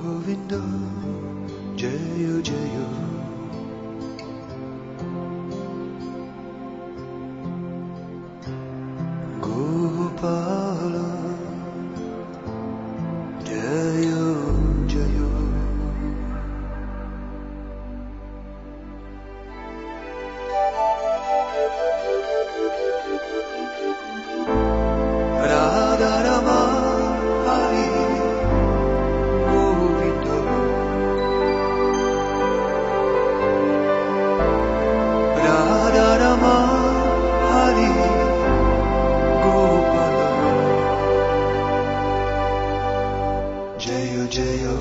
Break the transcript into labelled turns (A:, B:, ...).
A: Govinda, Jayo Jayo. Gopala, Jayo Jayo. Rah- Jaya